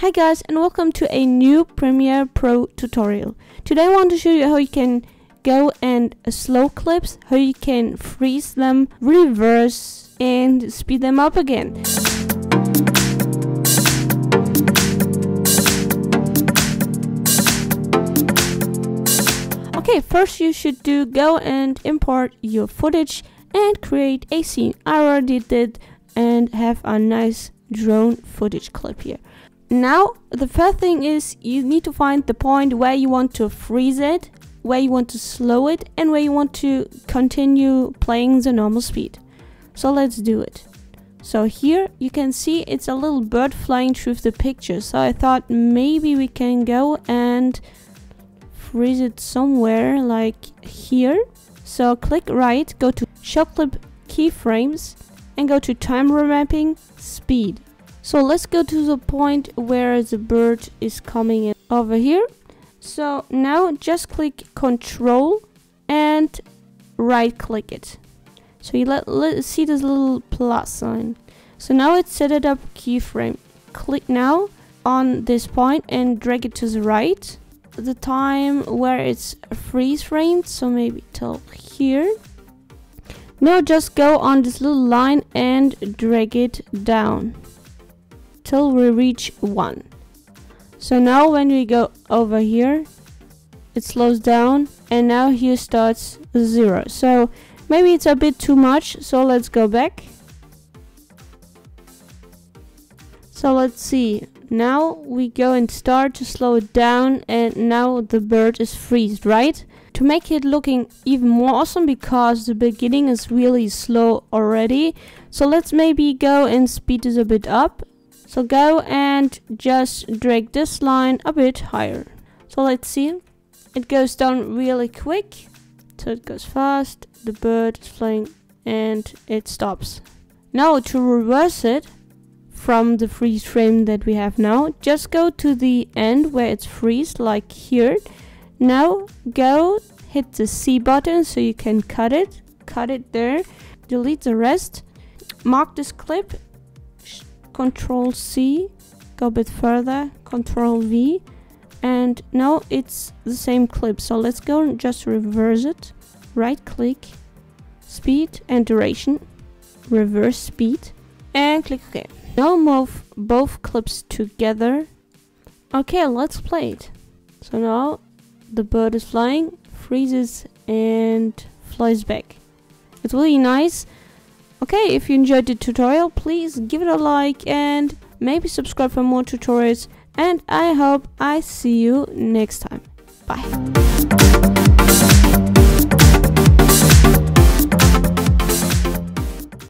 Hi guys and welcome to a new Premiere Pro tutorial. Today I want to show you how you can go and slow clips, how you can freeze them, reverse and speed them up again. Okay, first you should do go and import your footage and create a scene. I already did and have a nice drone footage clip here. Now, the first thing is you need to find the point where you want to freeze it, where you want to slow it, and where you want to continue playing the normal speed. So let's do it. So here you can see it's a little bird flying through the picture. So I thought maybe we can go and freeze it somewhere like here. So click right, go to show clip keyframes and go to time remapping speed. So let's go to the point where the bird is coming in over here. So now just click control and right click it. So you let, let see this little plus sign. So now it's set it up keyframe. Click now on this point and drag it to the right. The time where it's freeze frame, so maybe till here. Now just go on this little line and drag it down till we reach 1. So now when we go over here, it slows down and now here starts 0. So maybe it's a bit too much, so let's go back. So let's see. Now we go and start to slow it down and now the bird is freezed, right? To make it looking even more awesome because the beginning is really slow already. So let's maybe go and speed this a bit up so go and just drag this line a bit higher. So let's see. It goes down really quick. So it goes fast, the bird is flying and it stops. Now to reverse it from the freeze frame that we have now, just go to the end where it's freeze like here. Now go hit the C button so you can cut it. Cut it there. Delete the rest. Mark this clip Control C, go a bit further, Control V, and now it's the same clip. So let's go and just reverse it. Right click, speed and duration, reverse speed, and click OK. Now move both clips together. Okay, let's play it. So now the bird is flying, freezes, and flies back. It's really nice. Okay, if you enjoyed the tutorial, please give it a like and maybe subscribe for more tutorials. And I hope I see you next time. Bye.